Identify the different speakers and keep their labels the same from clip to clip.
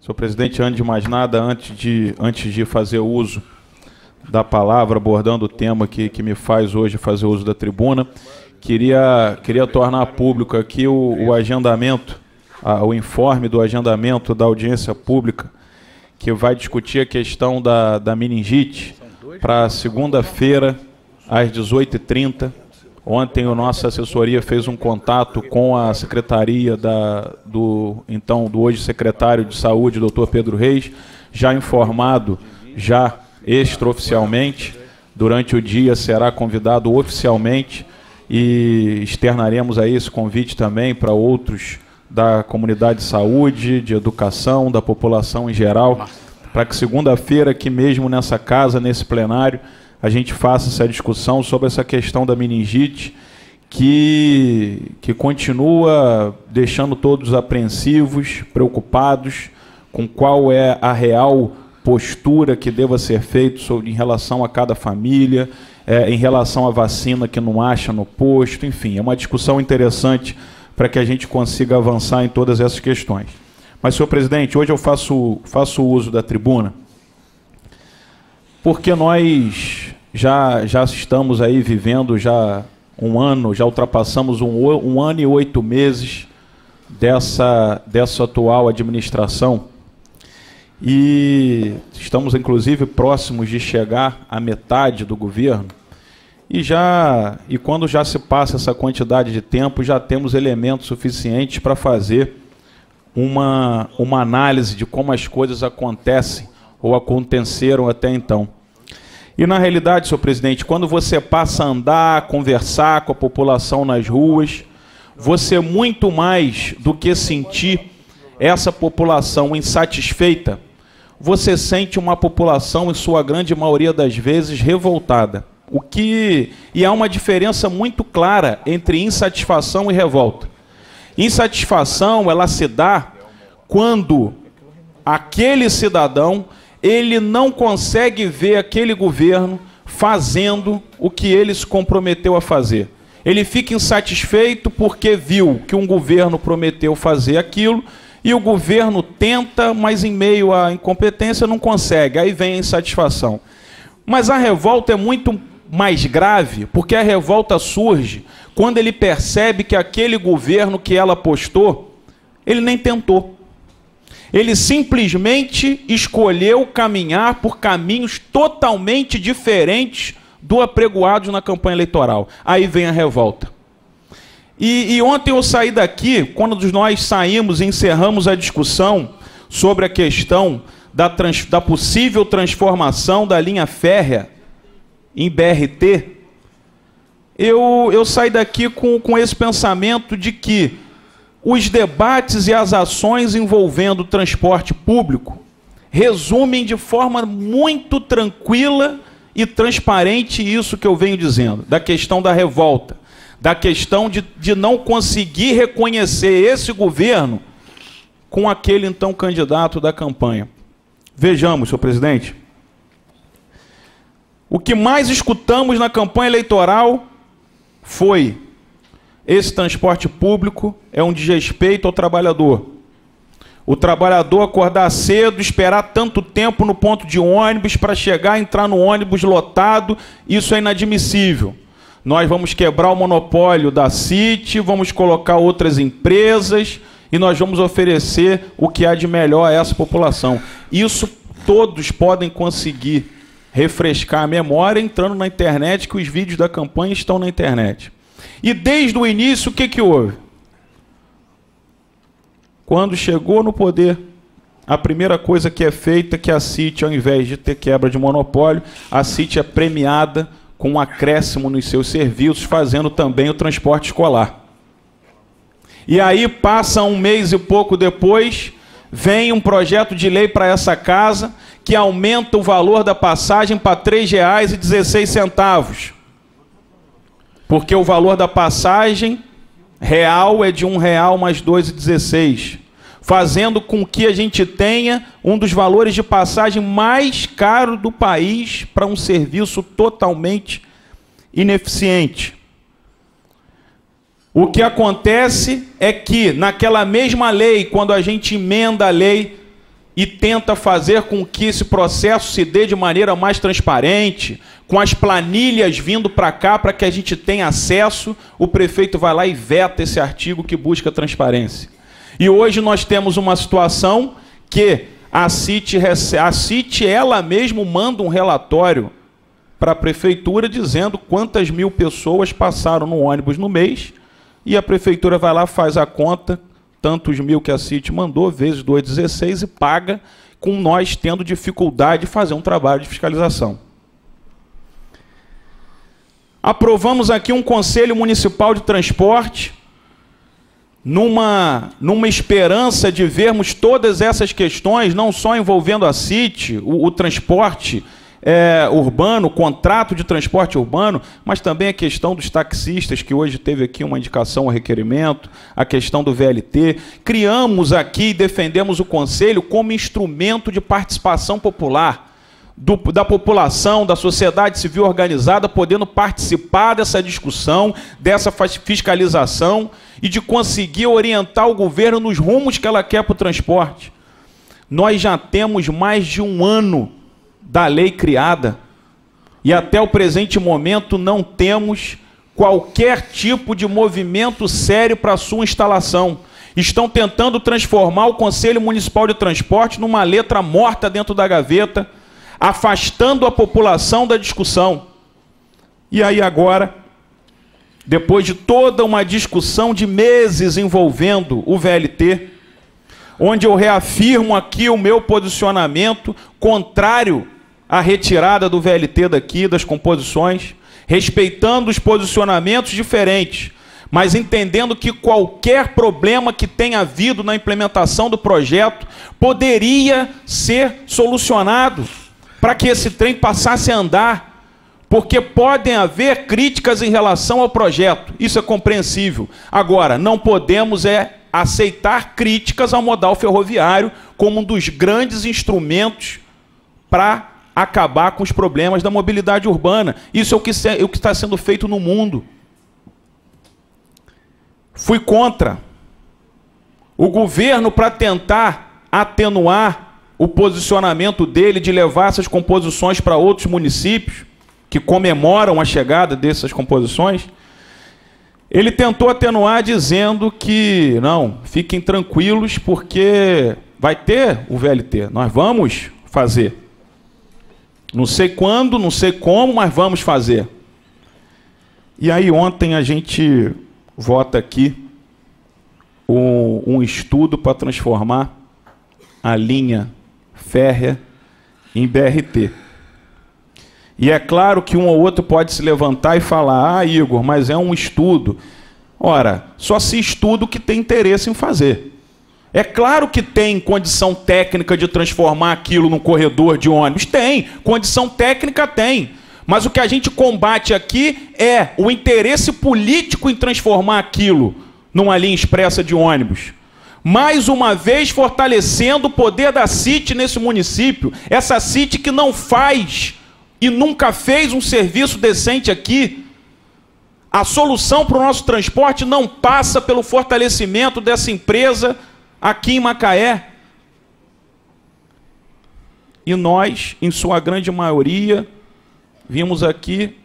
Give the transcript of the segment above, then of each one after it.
Speaker 1: Senhor presidente, antes de mais nada, antes de, antes de fazer uso da palavra, abordando o tema que, que me faz hoje fazer uso da tribuna, queria, queria tornar público aqui o, o agendamento, a, o informe do agendamento da audiência pública, que vai discutir a questão da, da meningite para segunda-feira, às 18h30. Ontem a nossa assessoria fez um contato com a secretaria da, do então do hoje secretário de saúde, doutor Pedro Reis, já informado já extraoficialmente. Durante o dia será convidado oficialmente e externaremos aí esse convite também para outros da comunidade de saúde, de educação, da população em geral, para que segunda-feira, aqui mesmo nessa casa, nesse plenário, a gente faça essa discussão sobre essa questão da meningite, que, que continua deixando todos apreensivos, preocupados com qual é a real postura que deva ser feita em relação a cada família, é, em relação à vacina que não acha no posto, enfim, é uma discussão interessante para que a gente consiga avançar em todas essas questões. Mas, senhor presidente, hoje eu faço, faço uso da tribuna porque nós já, já estamos aí vivendo já um ano, já ultrapassamos um, um ano e oito meses dessa, dessa atual administração e estamos inclusive próximos de chegar à metade do governo. E já e quando já se passa essa quantidade de tempo, já temos elementos suficientes para fazer uma, uma análise de como as coisas acontecem ou aconteceram até então. E na realidade, senhor presidente, quando você passa a andar, conversar com a população nas ruas, você muito mais do que sentir essa população insatisfeita, você sente uma população, em sua grande maioria das vezes, revoltada. O que e há uma diferença muito clara entre insatisfação e revolta. Insatisfação ela se dá quando aquele cidadão ele não consegue ver aquele governo fazendo o que ele se comprometeu a fazer. Ele fica insatisfeito porque viu que um governo prometeu fazer aquilo e o governo tenta, mas em meio à incompetência não consegue. Aí vem a insatisfação. Mas a revolta é muito mais grave, porque a revolta surge quando ele percebe que aquele governo que ela apostou, ele nem tentou. Ele simplesmente escolheu caminhar por caminhos totalmente diferentes do apregoado na campanha eleitoral. Aí vem a revolta. E, e ontem eu saí daqui, quando nós saímos e encerramos a discussão sobre a questão da, trans, da possível transformação da linha férrea em BRT, eu, eu saí daqui com, com esse pensamento de que os debates e as ações envolvendo o transporte público resumem de forma muito tranquila e transparente isso que eu venho dizendo, da questão da revolta, da questão de, de não conseguir reconhecer esse governo com aquele então candidato da campanha. Vejamos, senhor presidente. O que mais escutamos na campanha eleitoral foi esse transporte público é um desrespeito ao trabalhador. O trabalhador acordar cedo, esperar tanto tempo no ponto de ônibus para chegar, entrar no ônibus lotado, isso é inadmissível. Nós vamos quebrar o monopólio da City, vamos colocar outras empresas e nós vamos oferecer o que há de melhor a essa população. Isso todos podem conseguir refrescar a memória entrando na internet, que os vídeos da campanha estão na internet. E desde o início, o que, que houve? Quando chegou no poder, a primeira coisa que é feita é que a CIT, ao invés de ter quebra de monopólio, a CIT é premiada com um acréscimo nos seus serviços, fazendo também o transporte escolar. E aí passa um mês e pouco depois, vem um projeto de lei para essa casa que aumenta o valor da passagem para R$ 3,16 porque o valor da passagem real é de um real mais 2,16, fazendo com que a gente tenha um dos valores de passagem mais caro do país para um serviço totalmente ineficiente. O que acontece é que naquela mesma lei, quando a gente emenda a lei e tenta fazer com que esse processo se dê de maneira mais transparente, com as planilhas vindo para cá para que a gente tenha acesso, o prefeito vai lá e veta esse artigo que busca transparência. E hoje nós temos uma situação que a CIT, a CIT ela mesmo manda um relatório para a prefeitura dizendo quantas mil pessoas passaram no ônibus no mês, e a prefeitura vai lá, faz a conta, tantos mil que a CIT mandou, vezes 2,16 e paga, com nós tendo dificuldade de fazer um trabalho de fiscalização. Aprovamos aqui um Conselho Municipal de Transporte, numa, numa esperança de vermos todas essas questões, não só envolvendo a CIT, o, o transporte é, urbano, contrato de transporte urbano, mas também a questão dos taxistas, que hoje teve aqui uma indicação ao requerimento, a questão do VLT. Criamos aqui e defendemos o Conselho como instrumento de participação popular. Do, da população, da sociedade civil organizada, podendo participar dessa discussão, dessa fiscalização e de conseguir orientar o governo nos rumos que ela quer para o transporte. Nós já temos mais de um ano da lei criada. E até o presente momento não temos qualquer tipo de movimento sério para sua instalação. Estão tentando transformar o Conselho Municipal de Transporte numa letra morta dentro da gaveta, afastando a população da discussão. E aí agora, depois de toda uma discussão de meses envolvendo o VLT, onde eu reafirmo aqui o meu posicionamento contrário a retirada do VLT daqui, das composições, respeitando os posicionamentos diferentes, mas entendendo que qualquer problema que tenha havido na implementação do projeto poderia ser solucionado para que esse trem passasse a andar. Porque podem haver críticas em relação ao projeto, isso é compreensível. Agora, não podemos é aceitar críticas ao modal ferroviário como um dos grandes instrumentos para acabar com os problemas da mobilidade urbana. Isso é o que, é está sendo feito no mundo. Fui contra o governo para tentar atenuar o posicionamento dele de levar essas composições para outros municípios que comemoram a chegada dessas composições. Ele tentou atenuar dizendo que não, fiquem tranquilos porque vai ter o VLT, nós vamos fazer. Não sei quando, não sei como, mas vamos fazer. E aí ontem a gente vota aqui um, um estudo para transformar a linha férrea em BRT. E é claro que um ou outro pode se levantar e falar: ah, Igor, mas é um estudo. Ora, só se estuda o que tem interesse em fazer. É claro que tem condição técnica de transformar aquilo num corredor de ônibus. Tem, condição técnica tem. Mas o que a gente combate aqui é o interesse político em transformar aquilo numa linha expressa de ônibus. Mais uma vez fortalecendo o poder da CIT nesse município. Essa CIT que não faz e nunca fez um serviço decente aqui. A solução para o nosso transporte não passa pelo fortalecimento dessa empresa aqui em Macaé. E nós, em sua grande maioria, vimos aqui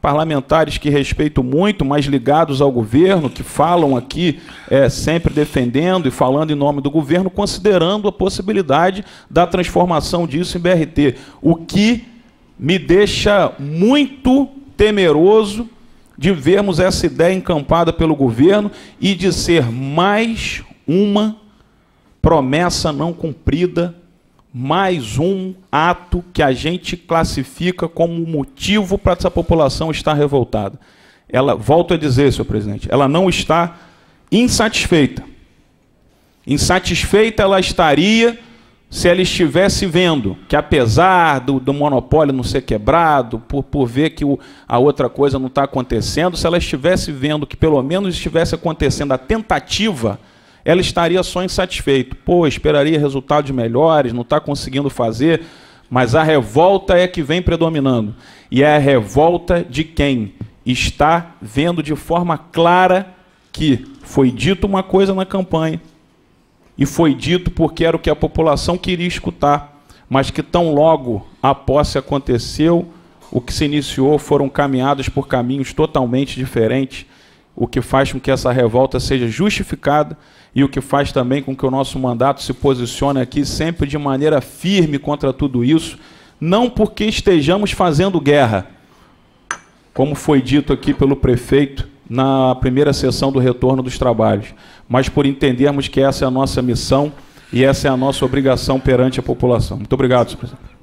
Speaker 1: parlamentares que respeito muito, mas ligados ao governo, que falam aqui é, sempre defendendo e falando em nome do governo, considerando a possibilidade da transformação disso em BRT. O que me deixa muito temeroso de vermos essa ideia encampada pelo governo e de ser mais uma promessa não cumprida, mais um ato que a gente classifica como motivo para essa população estar revoltada. Ela, volto a dizer, senhor presidente, ela não está insatisfeita. Insatisfeita ela estaria se ela estivesse vendo que, apesar do, do monopólio não ser quebrado, por, por ver que o, a outra coisa não está acontecendo, se ela estivesse vendo que pelo menos estivesse acontecendo a tentativa, ela estaria só insatisfeita. Pô, esperaria resultados melhores, não está conseguindo fazer, mas a revolta é que vem predominando. E é a revolta de quem está vendo de forma clara que foi dito uma coisa na campanha, e foi dito porque era o que a população queria escutar, mas que tão logo a posse aconteceu, o que se iniciou foram caminhadas por caminhos totalmente diferentes, o que faz com que essa revolta seja justificada e o que faz também com que o nosso mandato se posicione aqui sempre de maneira firme contra tudo isso, não porque estejamos fazendo guerra, como foi dito aqui pelo prefeito na primeira sessão do retorno dos trabalhos, mas por entendermos que essa é a nossa missão e essa é a nossa obrigação perante a população. Muito obrigado, senhor presidente.